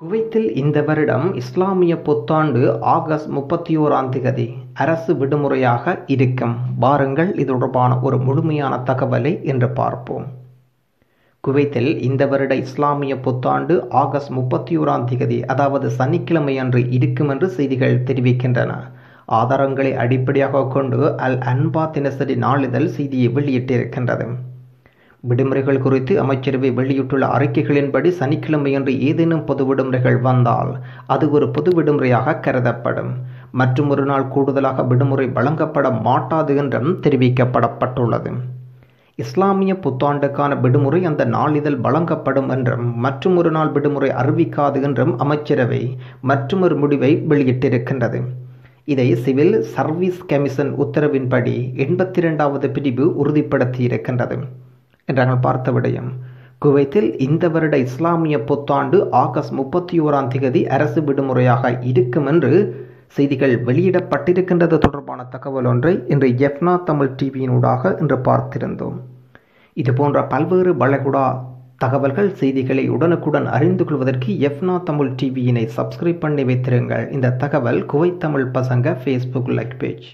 குவைத்தில் இந்த வருடம் இஸ்லாமிய புத்தாண்டு ஆகஸ்ட் முப்பத்தி ஓராம் திகதி அரசு விடுமுறையாக இருக்கும். வாருங்கள் இது தொடர்பான ஒரு முழுமையான தகவலை என்று பார்ப்போம். குவைத்தில் இந்த வருட இஸ்லாமிய புத்தாண்டு ஆகஸ்ட் முப்பத்தி ஓராம் திகதி அதாவது சனிக்கிழமை அன்று இருக்கும் என்று செய்திகள் தெரிவிக்கின்றன. ஆதாரங்களை அடிப்படையாக கொண்டு அல் அன்பா தினசரி நாளிதழ் செய்தியை வெளியிட்டிருக்கின்றது. விடுமுறைகள் குறித்து அமைச்சரவை வெளியிட்டுள்ள அறிக்கைகளின்படி சனிக்கிழமையன்று ஏதேனும் பொது விடுமுறைகள் வந்தால் அது ஒரு பொது விடுமுறையாக கருதப்படும். மற்றும் ஒரு நாள் கூடுதலாக விடுமுறை வழங்கப்பட மாட்டாது என்றும் தெரிவிக்கப்படப்பட்டுள்ளது. இஸ்லாமிய புத்தாண்டுக்கான விடுமுறை அந்த நாளிதழ் வழங்கப்படும் என்றும் மற்றும் ஒரு நாள் விடுமுறை அறிவிக்காது என்றும் அமைச்சரவை மற்றொரு முடிவை வெளியிட்டிருக்கின்றது. இதை சிவில் சர்வீஸ் கமிஷன் உத்தரவின்படி எண்பத்தி இரண்டாவது பிரிவு உறுதிப்படுத்தியிருக்கின்றது. என்று நாங்கள் பார்த்த விடயம். குவைத்தில் இந்த வருட இஸ்லாமிய புத்தாண்டு ஆகஸ்ட் முப்பத்தி ஓராம் தேதி அரசு விடுமுறையாக இருக்கும் என்று செய்திகள் வெளியிடப்பட்டிருக்கின்றது. தொடர்பான தகவல் ஒன்றை இன்று எஃப்னா தமிழ் டிவியினூடாக இன்று பார்த்திருந்தோம். இது போன்ற பல்வேறு வளைகுடா தகவல்கள் செய்திகளை உடனுக்குடன் அறிந்து கொள்வதற்கு எஃப்னா தமிழ் டிவியினை சப்ஸ்கிரைப் பண்ணி வைத்திருங்கள். இந்த தகவல் குவைத் தமிழ் பசங்க ஃபேஸ்புக் லைக் பேஜ்